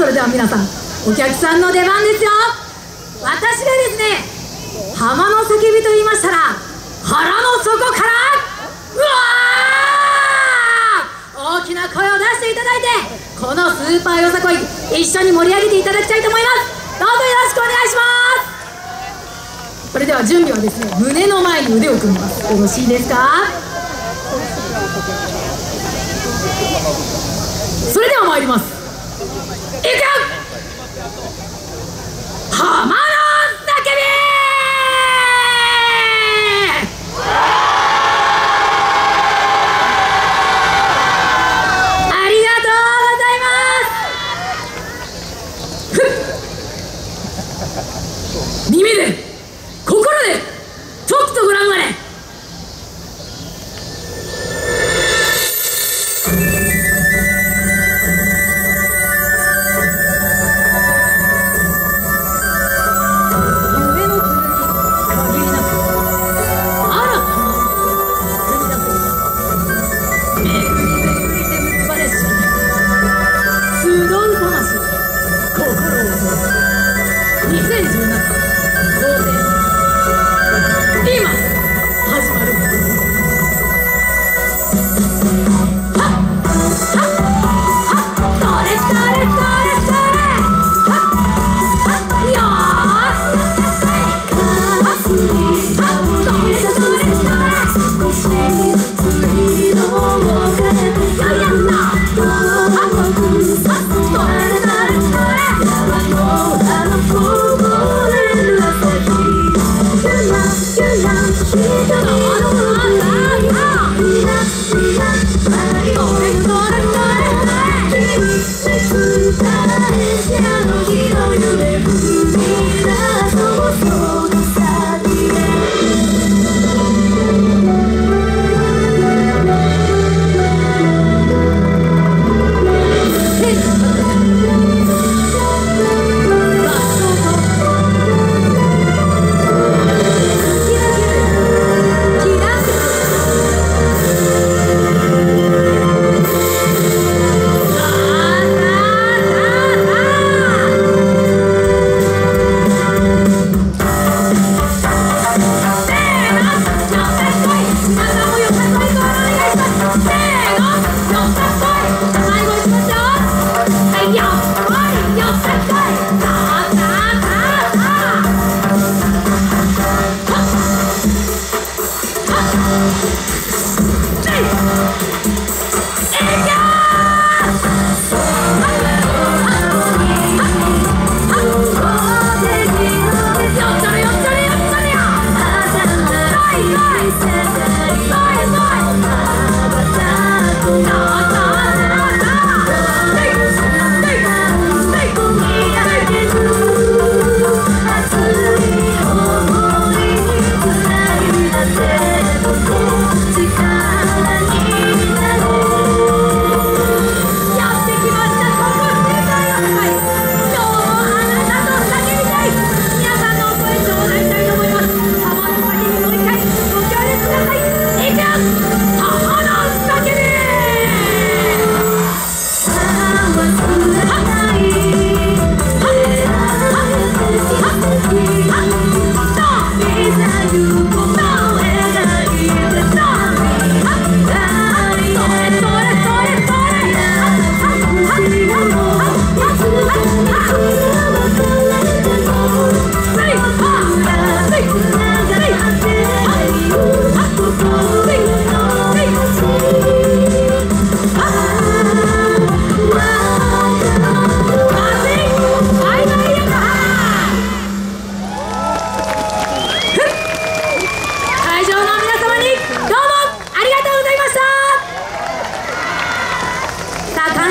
それでは皆さんお客さんの出番ですよ。私がですね浜の叫びと言いましたら腹の底からうわー大きな声を出していただいてこのスーパーよさこい一緒に盛り上げていただきたいと思います。どうぞよろしくお願いします。それでは準備はですね胸の前に腕を組みます。よろしいですか？それでは参ります。いけ Thank you.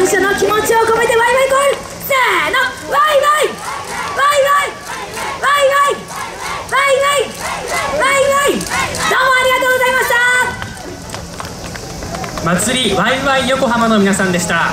したさあ感謝の気持ちを込めてワイワイコール。せーのワイワイ。ワイワイ。ワイワイ。ワイワイ。ワイワイ。どうもありがとうございました。祭りワイワイ横浜の皆さんでした。